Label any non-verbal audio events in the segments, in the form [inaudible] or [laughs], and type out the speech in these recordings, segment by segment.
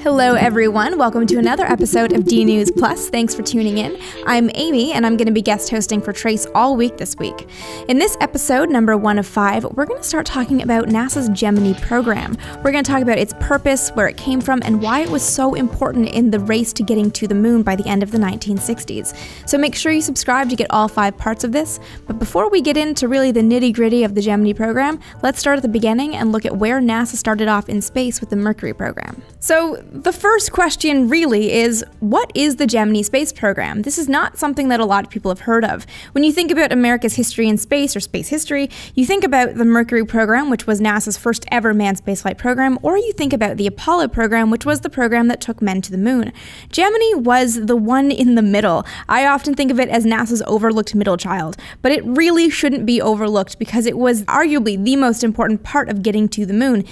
Hello, everyone. Welcome to another episode of DNews Plus. Thanks for tuning in. I'm Amy, and I'm going to be guest hosting for Trace all week this week. In this episode, number one of five, we're going to start talking about NASA's Gemini program. We're going to talk about its purpose, where it came from, and why it was so important in the race to getting to the moon by the end of the 1960s. So make sure you subscribe to get all five parts of this. But before we get into really the nitty gritty of the Gemini program, let's start at the beginning and look at where NASA started off in space with the Mercury program. So, the first question really is what is the Gemini space program? This is not something that a lot of people have heard of. When you think about America's history in space or space history, you think about the Mercury program, which was NASA's first ever manned spaceflight program, or you think about the Apollo program, which was the program that took men to the moon. Gemini was the one in the middle. I often think of it as NASA's overlooked middle child, but it really shouldn't be overlooked because it was arguably the most important part of getting to the moon.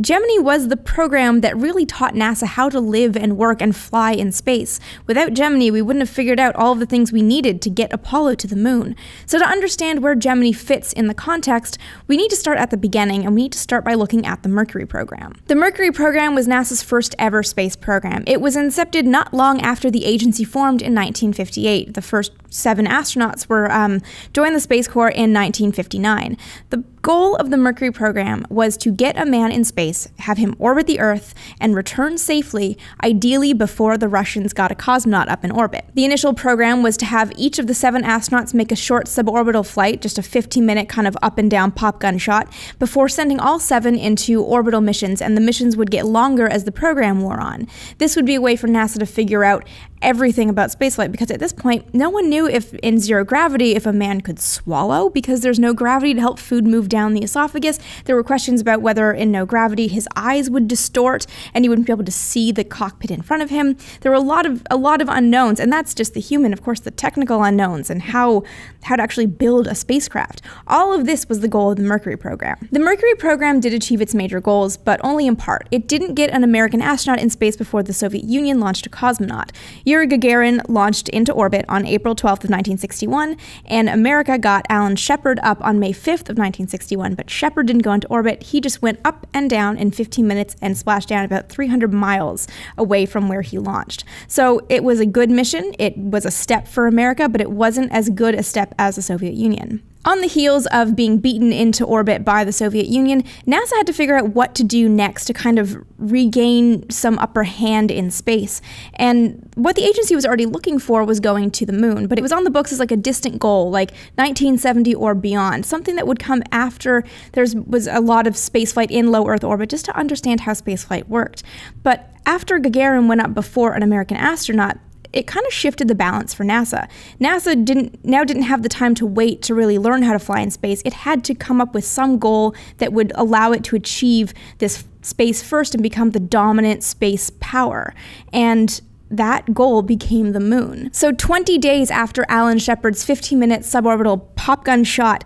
Gemini was the program that really taught NASA how to live and work and fly in space. Without Gemini, we wouldn't have figured out all of the things we needed to get Apollo to the moon. So, to understand where Gemini fits in the context, we need to start at the beginning and we need to start by looking at the Mercury program. The Mercury program was NASA's first ever space program. It was incepted not long after the agency formed in 1958. The first seven astronauts were um, joined the Space Corps in 1959. The goal of the Mercury program was to get a man in space, have him orbit the Earth, and return safely, ideally before the Russians got a cosmonaut up in orbit. The initial program was to have each of the seven astronauts make a short suborbital flight, just a 15 minute kind of up and down pop gun shot, before sending all seven into orbital missions, and the missions would get longer as the program wore on. This would be a way for NASA to figure out everything about spaceflight because at this point, no one knew if in zero gravity if a man could swallow because there's no gravity to help food move down the esophagus. There were questions about whether in no gravity his eyes would distort and he wouldn't be able to see the cockpit in front of him. There were a lot of a lot of unknowns, and that's just the human, of course, the technical unknowns and how how to actually build a spacecraft. All of this was the goal of the Mercury program. The Mercury program did achieve its major goals, but only in part. It didn't get an American astronaut in space before the Soviet Union launched a cosmonaut. Yuri Gagarin launched into orbit on April 12th of 1961, and America got Alan Shepard up on May 5th of 1961, but Shepard didn't go into orbit. He just went up and down in 15 minutes and splashed down about 300 miles away from where he launched. So it was a good mission. It was a step for America, but it wasn't as good a step as the Soviet Union. On the heels of being beaten into orbit by the Soviet Union, NASA had to figure out what to do next to kind of regain some upper hand in space. And what the agency was already looking for was going to the moon, but it was on the books as like a distant goal, like 1970 or beyond, something that would come after there was a lot of spaceflight in low Earth orbit, just to understand how spaceflight worked. But after Gagarin went up before an American astronaut, it kind of shifted the balance for NASA. NASA didn't now didn't have the time to wait to really learn how to fly in space. It had to come up with some goal that would allow it to achieve this space first and become the dominant space power. And that goal became the moon. So 20 days after Alan Shepard's 15 minute suborbital popgun shot,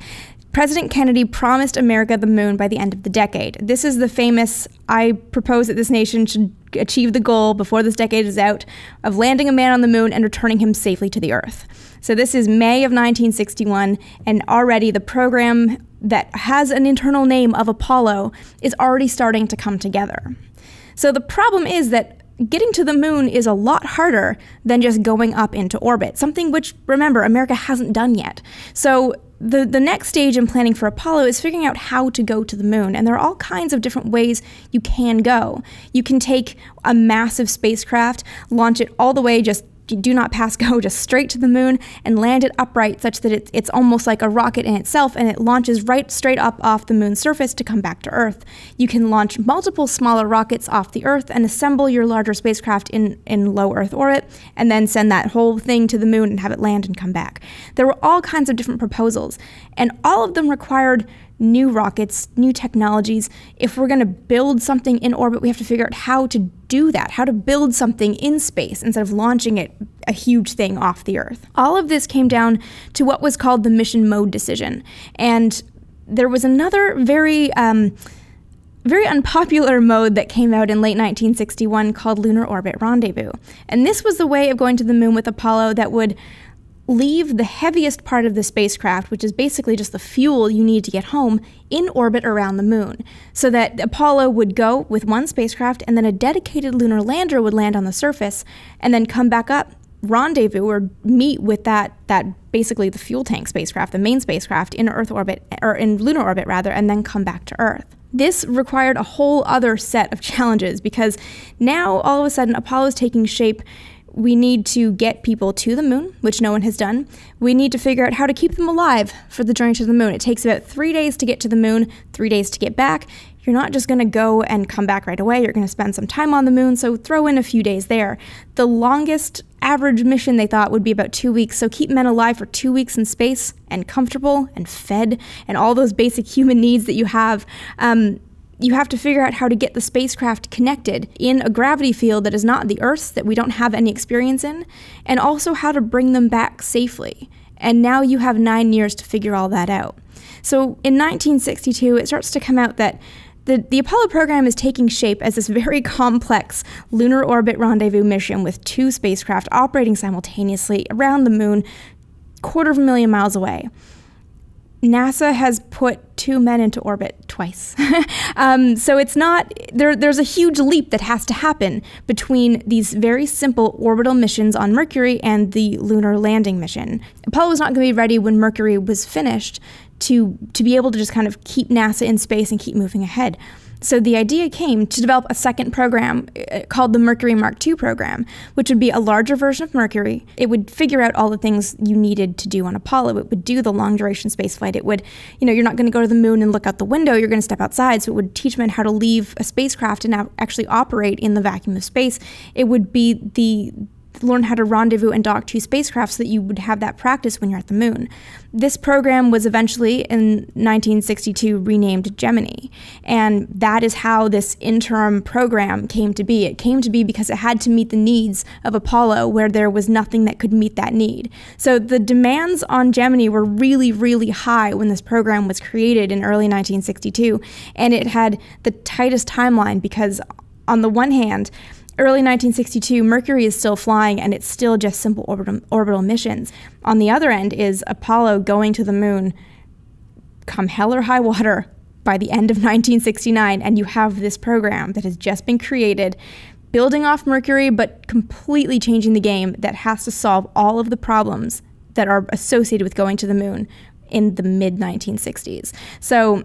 President Kennedy promised America the moon by the end of the decade. This is the famous I propose that this nation should achieve the goal before this decade is out of landing a man on the moon and returning him safely to the Earth. So this is May of 1961, and already the program that has an internal name of Apollo is already starting to come together. So the problem is that getting to the moon is a lot harder than just going up into orbit, something which, remember, America hasn't done yet. So the, the next stage in planning for Apollo is figuring out how to go to the moon. And there are all kinds of different ways you can go. You can take a massive spacecraft, launch it all the way just do not pass [laughs] go just straight to the moon and land it upright such that it's, it's almost like a rocket in itself and it launches right straight up off the moon's surface to come back to Earth. You can launch multiple smaller rockets off the Earth and assemble your larger spacecraft in, in low Earth orbit and then send that whole thing to the moon and have it land and come back. There were all kinds of different proposals and all of them required new rockets, new technologies. If we're going to build something in orbit, we have to figure out how to do that, how to build something in space instead of launching it a huge thing off the Earth. All of this came down to what was called the mission mode decision. And there was another very um, very unpopular mode that came out in late 1961 called Lunar Orbit Rendezvous. And this was the way of going to the moon with Apollo that would leave the heaviest part of the spacecraft, which is basically just the fuel you need to get home, in orbit around the moon. So that Apollo would go with one spacecraft and then a dedicated lunar lander would land on the surface and then come back up, rendezvous or meet with that that basically the fuel tank spacecraft, the main spacecraft in Earth orbit or in lunar orbit rather, and then come back to Earth. This required a whole other set of [laughs] challenges because now all of a sudden Apollo is taking shape we need to get people to the moon, which no one has done. We need to figure out how to keep them alive for the journey to the moon. It takes about three days to get to the moon, three days to get back. You're not just going to go and come back right away. You're going to spend some time on the moon, so throw in a few days there. The longest average mission they thought would be about two weeks, so keep men alive for two weeks in space and comfortable and fed and all those basic human needs that you have. Um, you have to figure out how to get the spacecraft connected in a gravity field that is not the Earth's, that we don't have any experience in, and also how to bring them back safely. And now you have nine years to figure all that out. So in 1962, it starts to come out that the, the Apollo program is taking shape as this very [laughs] complex lunar orbit rendezvous mission with two spacecraft operating simultaneously around the moon, quarter of a million miles away. NASA has put two men into orbit twice. [laughs] um, so it's not, there, there's a huge leap that has to happen between these very simple orbital missions on Mercury and the lunar landing mission. Apollo was not going to be ready when Mercury was finished to, to be able to just kind of keep NASA in space and keep moving ahead. So the idea came to develop a second program uh, called the Mercury Mark II program, which would be a larger version of Mercury. It would figure out all the things you needed to do on Apollo. It would do the long duration space flight. It would, you know, you're not going to go to the moon and look out the window. You're going to step outside. So it would teach men how to leave a spacecraft and actually operate in the vacuum of space. It would be the learn how to rendezvous and dock two spacecraft so that you would have that practice when you're at the moon. This program was eventually in 1962 renamed Gemini, and that is how this interim program came to be. It came to be because it had to meet the needs of Apollo where there was nothing that could meet that need. So the demands on Gemini were really, really high when this program was created in early 1962, and it had the tightest timeline because on the one hand, early 1962, Mercury is still flying and it's still just simple orbital, orbital missions. On the other end is Apollo going to the moon, come hell or high water, by the end of 1969, and you have this program that has just been created, building off Mercury, but completely changing the game that has to solve all of the problems that are associated with going to the moon in the mid 1960s. So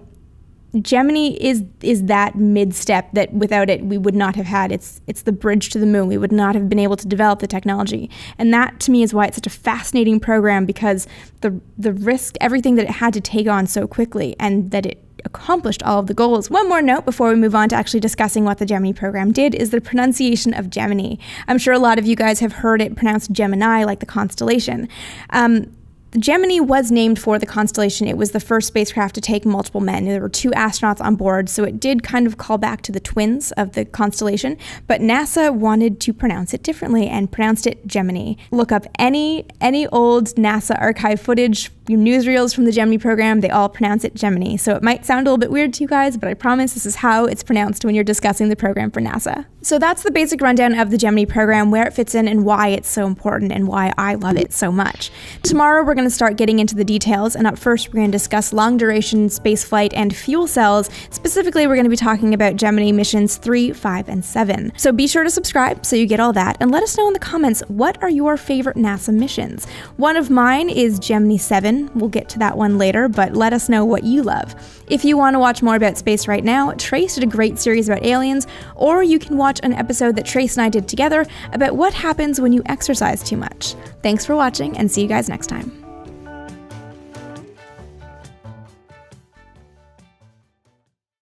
Gemini is is that mid step that without it we would not have had. It's it's the bridge to the moon. We would not have been able to develop the technology. And that to me is why it's such a fascinating program because the the risk, everything that it had to take on so quickly and that it accomplished all of the goals. One more note before we move on to actually discussing what the Gemini program did is the pronunciation of Gemini. I'm sure a lot of you guys have heard it pronounced Gemini, like the constellation. Um, Gemini was named for the constellation. It was the first spacecraft to take multiple men. There were two astronauts on board, so it did kind of call back to the twins of the constellation. But NASA wanted to pronounce it differently and pronounced it Gemini. Look up any any old NASA archive footage newsreels from the Gemini program, they all pronounce it Gemini. So it might sound a little bit weird to you guys, but I promise this is how it's pronounced when you're discussing the program for NASA. So that's the basic rundown of the Gemini program, where it fits in, and why it's so important, and why I love it so much. Tomorrow, we're going to start getting into the details, and up first, we're going to discuss long duration spaceflight and fuel cells. Specifically, we're going to be talking about Gemini missions 3, 5, and 7. So be sure to subscribe so you get all that, and let us know in the comments what are your favorite NASA missions. One of mine is Gemini 7. We'll get to that one later, but let us know what you love. If you want to watch more about space right now, Trace did a great series about aliens, or you can watch an episode that Trace and I did together about what happens when you exercise too much. Thanks for watching, and see you guys next time.